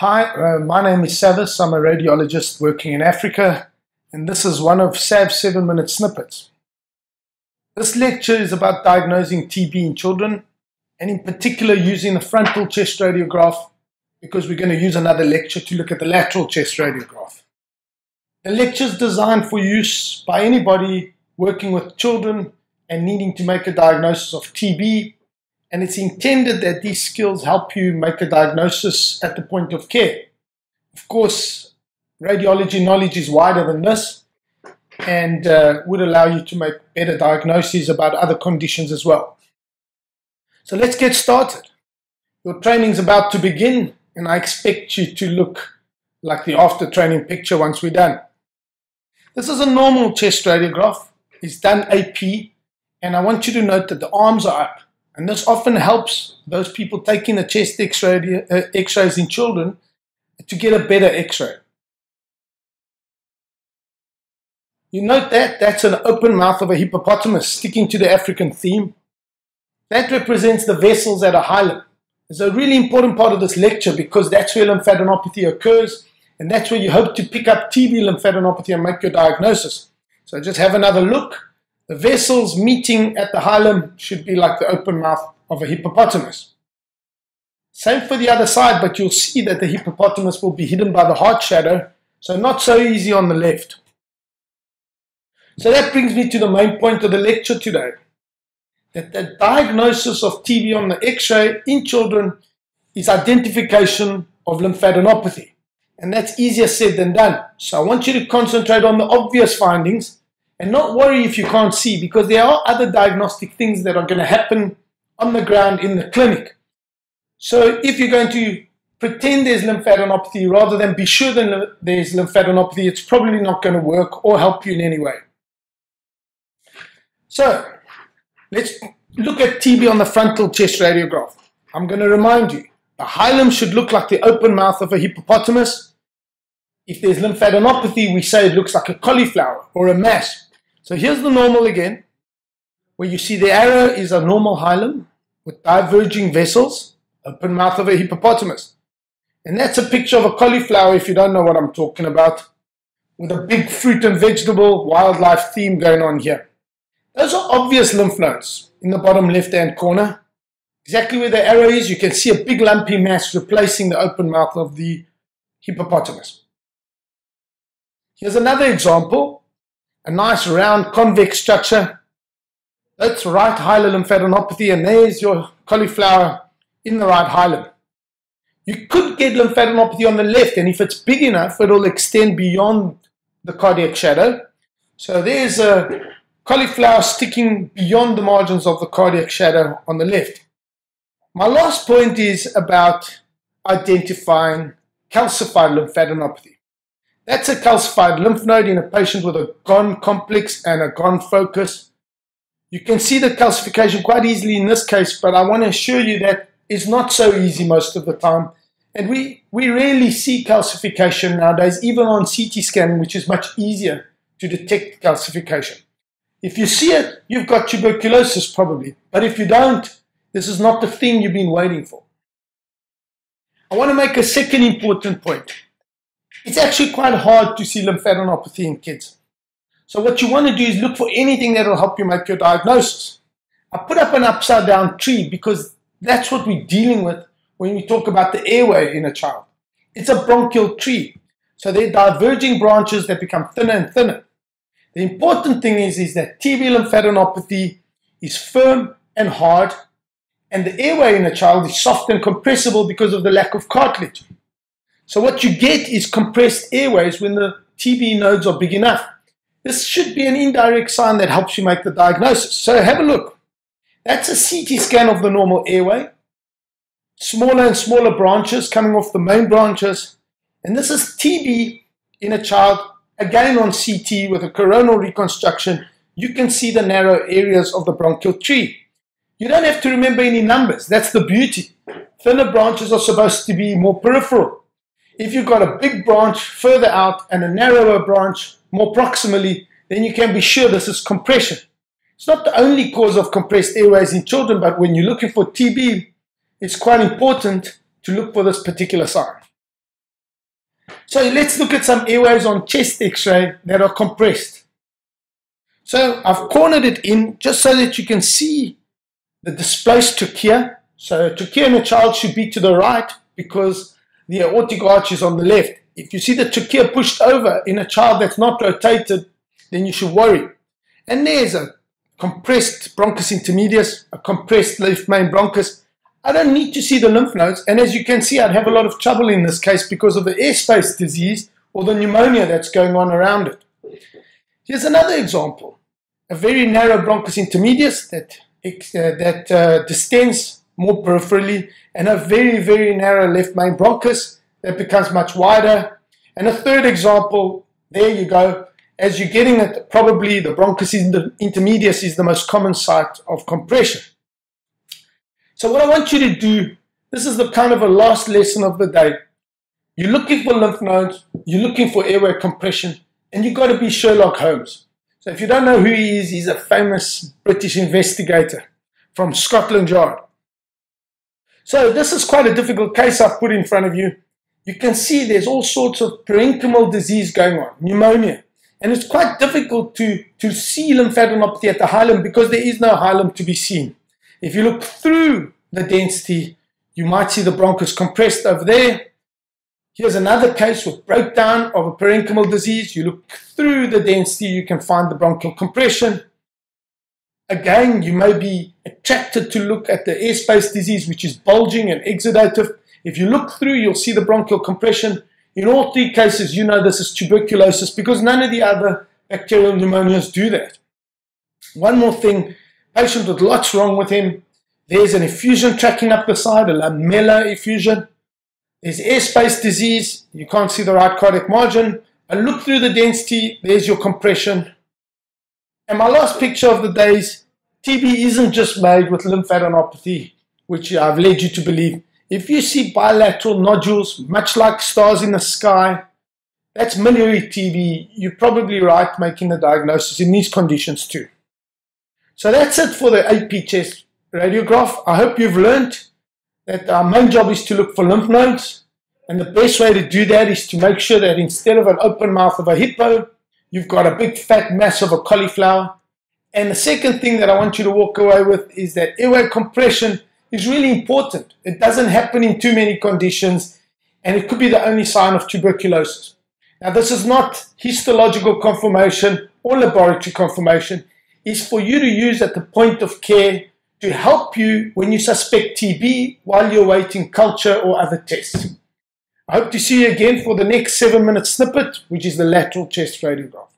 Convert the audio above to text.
Hi, uh, my name is Savvas. I'm a radiologist working in Africa, and this is one of SAV's 7 minute snippets. This lecture is about diagnosing TB in children, and in particular using the frontal chest radiograph because we're going to use another lecture to look at the lateral chest radiograph. The lecture is designed for use by anybody working with children and needing to make a diagnosis of TB and it's intended that these skills help you make a diagnosis at the point of care. Of course, radiology knowledge is wider than this and uh, would allow you to make better diagnoses about other conditions as well. So let's get started. Your training is about to begin, and I expect you to look like the after training picture once we're done. This is a normal chest radiograph. It's done AP, and I want you to note that the arms are up. And this often helps those people taking the chest x-ray, uh, x-rays in children to get a better x-ray. You note that that's an open mouth of a hippopotamus sticking to the African theme. That represents the vessels at a hilum. It's a really important part of this lecture because that's where lymphadenopathy occurs and that's where you hope to pick up TB lymphadenopathy and make your diagnosis. So just have another look. The vessels meeting at the hilum should be like the open mouth of a hippopotamus. Same for the other side, but you'll see that the hippopotamus will be hidden by the heart shadow, so not so easy on the left. So that brings me to the main point of the lecture today, that the diagnosis of TB on the x-ray in children is identification of lymphadenopathy. And that's easier said than done. So I want you to concentrate on the obvious findings and not worry if you can't see because there are other diagnostic things that are going to happen on the ground in the clinic. So if you're going to pretend there's lymphadenopathy rather than be sure that there's lymphadenopathy, it's probably not going to work or help you in any way. So let's look at TB on the frontal chest radiograph. I'm going to remind you, the hilum should look like the open mouth of a hippopotamus. If there's lymphadenopathy, we say it looks like a cauliflower or a mass. So here's the normal again, where you see the arrow is a normal hilum with diverging vessels, open mouth of a hippopotamus. And that's a picture of a cauliflower if you don't know what I'm talking about, with a big fruit and vegetable wildlife theme going on here. Those are obvious lymph nodes in the bottom left-hand corner. Exactly where the arrow is, you can see a big lumpy mass replacing the open mouth of the hippopotamus. Here's another example a nice round convex structure. That's right hilum lymphadenopathy, and there's your cauliflower in the right hilum. You could get lymphadenopathy on the left, and if it's big enough, it'll extend beyond the cardiac shadow. So there's a cauliflower sticking beyond the margins of the cardiac shadow on the left. My last point is about identifying calcified lymphadenopathy. That's a calcified lymph node in a patient with a Ghon complex and a Ghon focus. You can see the calcification quite easily in this case, but I want to assure you that it's not so easy most of the time. And we, we rarely see calcification nowadays, even on CT scanning, which is much easier to detect calcification. If you see it, you've got tuberculosis probably. But if you don't, this is not the thing you've been waiting for. I want to make a second important point. It's actually quite hard to see lymphadenopathy in kids. So what you want to do is look for anything that will help you make your diagnosis. I put up an upside down tree because that's what we're dealing with when we talk about the airway in a child. It's a bronchial tree. So they're diverging branches that become thinner and thinner. The important thing is, is that TB lymphadenopathy is firm and hard, and the airway in a child is soft and compressible because of the lack of cartilage. So what you get is compressed airways when the TB nodes are big enough. This should be an indirect sign that helps you make the diagnosis. So have a look. That's a CT scan of the normal airway. Smaller and smaller branches coming off the main branches. And this is TB in a child Again on CT with a coronal reconstruction, you can see the narrow areas of the bronchial tree. You don't have to remember any numbers. That's the beauty. Thinner branches are supposed to be more peripheral. If you've got a big branch further out and a narrower branch more proximally, then you can be sure this is compression. It's not the only cause of compressed airways in children, but when you're looking for TB, it's quite important to look for this particular sign. So let's look at some airways on chest x-ray that are compressed. So I've cornered it in just so that you can see the displaced trachea. So trachea in a child should be to the right because the aortic arch is on the left. If you see the trachea pushed over in a child that's not rotated, then you should worry. And there's a compressed bronchus intermedius, a compressed left main bronchus. I don't need to see the lymph nodes. And as you can see, I'd have a lot of trouble in this case because of the airspace disease or the pneumonia that's going on around it. Here's another example. A very narrow bronchus intermedius that, uh, that uh, distends more peripherally and a very, very narrow left main bronchus that becomes much wider. And a third example, there you go. As you're getting it, probably the bronchus intermedius is the most common site of compression. So what I want you to do, this is the kind of a last lesson of the day. You're looking for lymph nodes, you're looking for airway compression, and you've got to be Sherlock Holmes. So if you don't know who he is, he's a famous British investigator from Scotland Yard. So this is quite a difficult case I've put in front of you. You can see there's all sorts of parenchymal disease going on, pneumonia. And it's quite difficult to, to see lymphadenopathy at the hilum because there is no hilum to be seen. If you look through the density, you might see the bronchus compressed over there. Here's another case with breakdown of a parenchymal disease. You look through the density, you can find the bronchial compression. Again, you may be attracted to look at the airspace disease, which is bulging and exudative. If you look through, you'll see the bronchial compression. In all three cases, you know this is tuberculosis because none of the other bacterial pneumonias do that. One more thing, patient with lots wrong with him. There's an effusion tracking up the side, a lamellar effusion. There's airspace disease. You can't see the right cardiac margin. And look through the density. There's your compression. And my last picture of the day is TB isn't just made with lymphadenopathy, which I've led you to believe. If you see bilateral nodules, much like stars in the sky, that's miliary TB. You're probably right making the diagnosis in these conditions too. So that's it for the AP chest radiograph. I hope you've learned that our main job is to look for lymph nodes. And the best way to do that is to make sure that instead of an open mouth of a hippo, you've got a big fat mass of a cauliflower. And the second thing that I want you to walk away with is that airway compression is really important. It doesn't happen in too many conditions, and it could be the only sign of tuberculosis. Now, this is not histological confirmation or laboratory confirmation. It's for you to use at the point of care to help you when you suspect TB while you're waiting culture or other tests. I hope to see you again for the next seven minute snippet, which is the lateral chest radiograph.